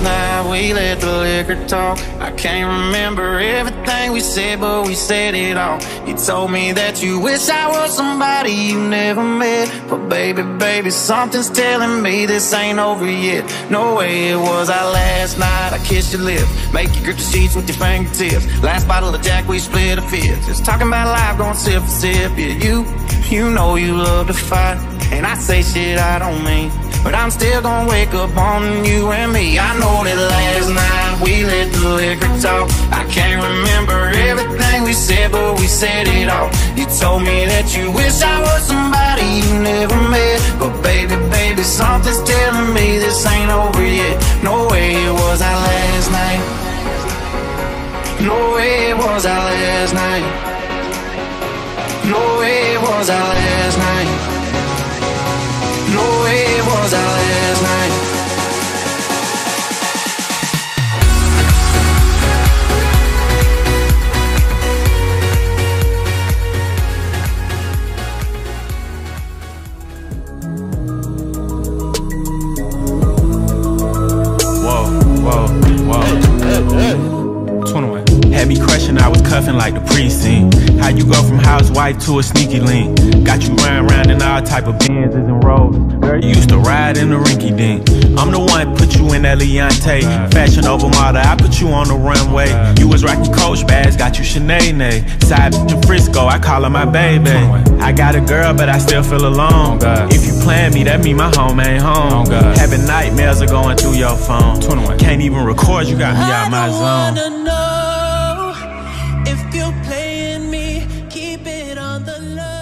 night we let the liquor talk. I can't remember everything we said, but we said it all. You told me that you wish I was somebody you never met. But baby, baby, something's telling me this ain't over yet. No way it was our last night. I kissed your lips, make you grip the sheets with your fingertips. Last bottle of Jack, we split a fifth. Just talking about life, going sip for sip. Yeah, you, you know you love to fight. And I say shit I don't mean. But I'm still gonna wake up on you and me I know that last night. We let the liquor talk. I can't remember everything we said, but we said it all. You told me that you wish I was somebody you never met. But baby, baby, something's telling me this ain't over yet. No way it was our last night. No way it was our last night. No way it was our Had me crushing, I was cuffing like the precinct. How you go from housewife to a sneaky link? Got you riding around in all type of Benzes and Rolls. Girl, you used to ride in the rinky dink. I'm the one put you in that Leontay. Fashion Nova model, I put you on the runway. You was rocking Coach bags, got you Sinead. Side bitch in Frisco, I call her my baby. I got a girl, but I still feel alone. If you plan me, that mean my home ain't home. Having nightmares are going through your phone. Can't even record, you got me out my zone. The low.